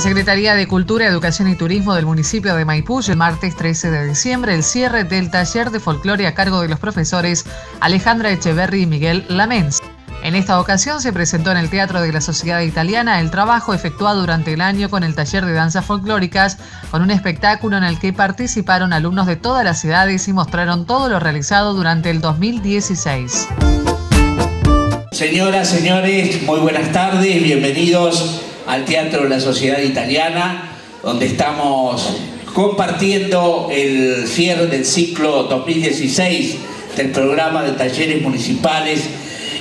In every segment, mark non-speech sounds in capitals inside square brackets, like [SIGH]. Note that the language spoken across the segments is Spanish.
Secretaría de Cultura, Educación y Turismo del municipio de Maipú el martes 13 de diciembre el cierre del taller de folclore a cargo de los profesores Alejandra Echeverri y Miguel Lamens. En esta ocasión se presentó en el Teatro de la Sociedad Italiana el trabajo efectuado durante el año con el taller de danzas folclóricas, con un espectáculo en el que participaron alumnos de todas las edades y mostraron todo lo realizado durante el 2016. Señoras, señores, muy buenas tardes, bienvenidos al Teatro de la Sociedad Italiana, donde estamos compartiendo el cierre del ciclo 2016 del programa de talleres municipales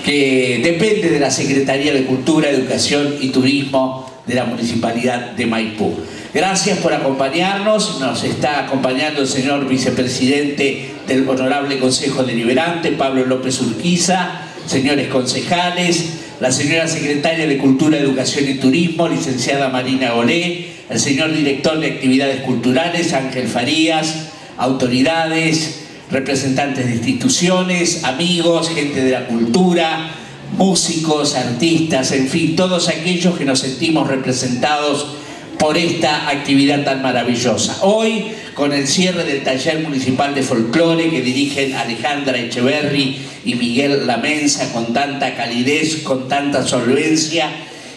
que depende de la Secretaría de Cultura, Educación y Turismo de la Municipalidad de Maipú. Gracias por acompañarnos, nos está acompañando el señor vicepresidente del Honorable Consejo Deliberante, Pablo López Urquiza, señores concejales, la señora secretaria de Cultura, Educación y Turismo, licenciada Marina Olé, el señor director de Actividades Culturales, Ángel Farías, autoridades, representantes de instituciones, amigos, gente de la cultura, músicos, artistas, en fin, todos aquellos que nos sentimos representados por esta actividad tan maravillosa. Hoy, con el cierre del taller municipal de folclore que dirigen Alejandra Echeverri y Miguel Lamensa con tanta calidez, con tanta solvencia,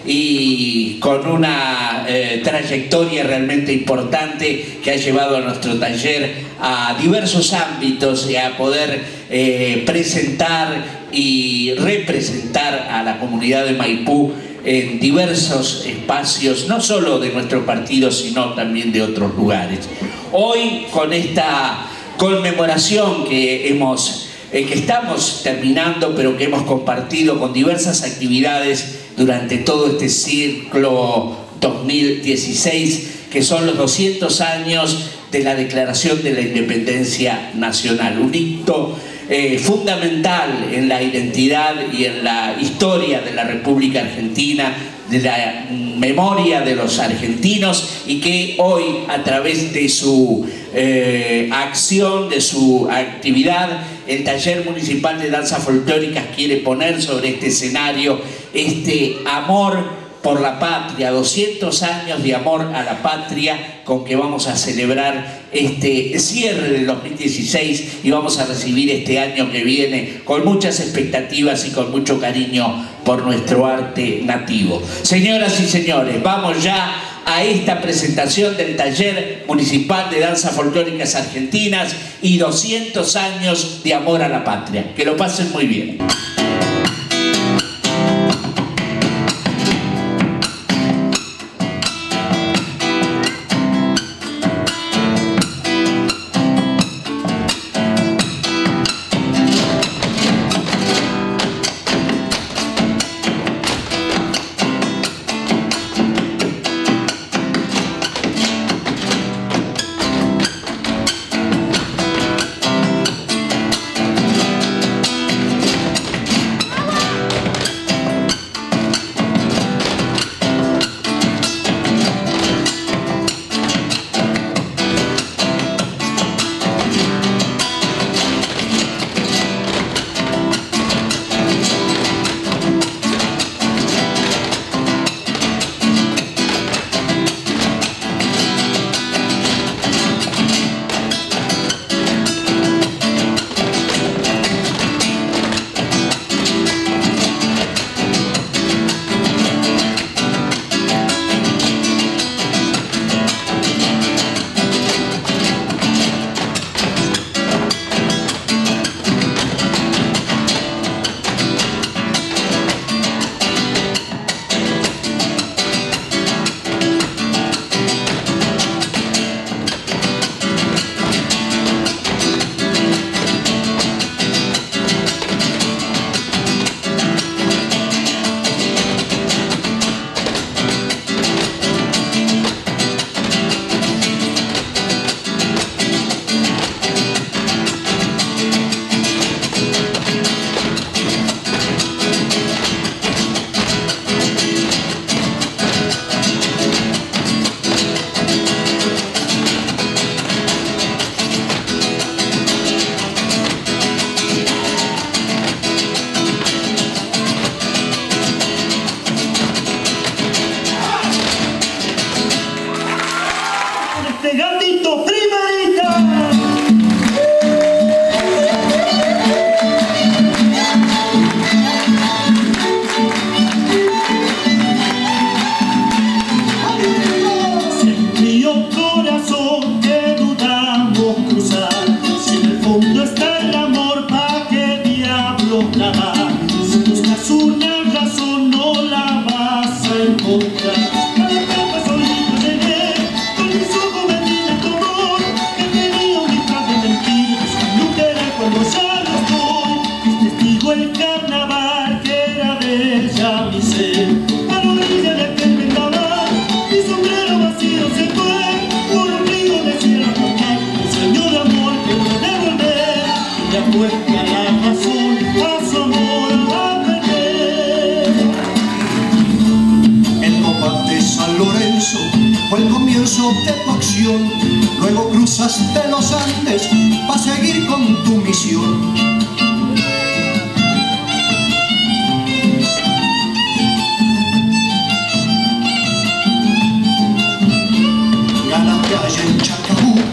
y con una eh, trayectoria realmente importante que ha llevado a nuestro taller a diversos ámbitos y a poder eh, presentar y representar a la comunidad de Maipú en diversos espacios, no solo de nuestro partido, sino también de otros lugares. Hoy, con esta conmemoración que hemos eh, que estamos terminando, pero que hemos compartido con diversas actividades durante todo este ciclo 2016, que son los 200 años de la Declaración de la Independencia Nacional. Un hito eh, fundamental en la identidad y en la historia de la República Argentina, de la memoria de los argentinos y que hoy a través de su eh, acción, de su actividad, el taller municipal de danzas folclóricas quiere poner sobre este escenario este amor por la patria, 200 años de amor a la patria con que vamos a celebrar este cierre del 2016 y vamos a recibir este año que viene con muchas expectativas y con mucho cariño por nuestro arte nativo. Señoras y señores, vamos ya a esta presentación del Taller Municipal de Danzas Folclóricas Argentinas y 200 años de amor a la patria. Que lo pasen muy bien. De tu acción, luego cruzaste los Andes para seguir con tu misión.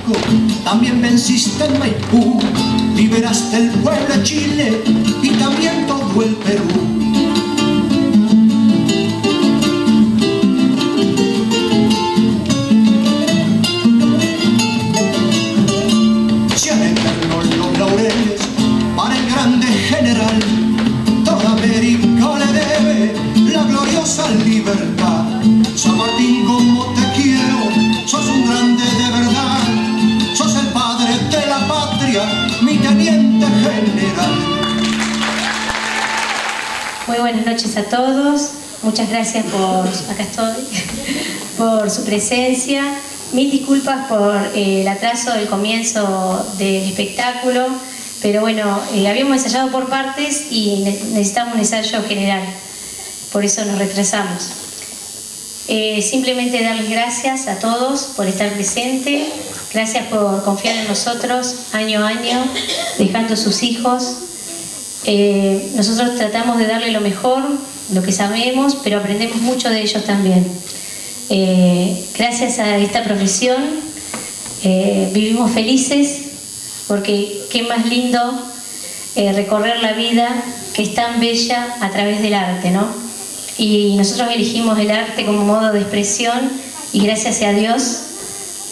Chacabuco, también venciste en Maipú, liberaste el pueblo de Chile y también todo el Perú. Buenas noches a todos. Muchas gracias por, acá estoy, [LAUGHS] por su presencia. Mil disculpas por eh, el atraso del comienzo del espectáculo, pero bueno, eh, habíamos ensayado por partes y necesitamos un ensayo general, por eso nos retrasamos. Eh, simplemente darles gracias a todos por estar presentes, gracias por confiar en nosotros año a año, dejando sus hijos, eh, nosotros tratamos de darle lo mejor, lo que sabemos, pero aprendemos mucho de ellos también. Eh, gracias a esta profesión eh, vivimos felices porque qué más lindo recorrer la vida que es tan bella a través del arte, ¿no? Y nosotros elegimos el arte como modo de expresión y gracias a Dios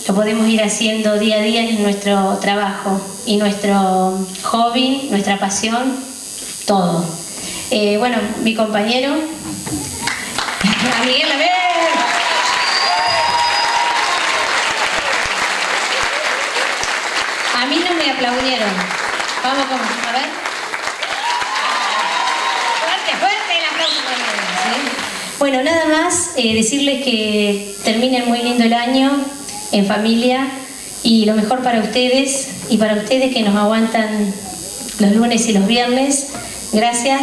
lo podemos ir haciendo día a día en nuestro trabajo y nuestro hobby, nuestra pasión todo. Eh, bueno, mi compañero, a [LAUGHS] Miguel Lamer. A mí no me aplaudieron. Vamos con, a ver. Fuerte, fuerte el aplauso Bueno, nada más eh, decirles que terminen muy lindo el año en familia y lo mejor para ustedes y para ustedes que nos aguantan los lunes y los viernes. Gracias.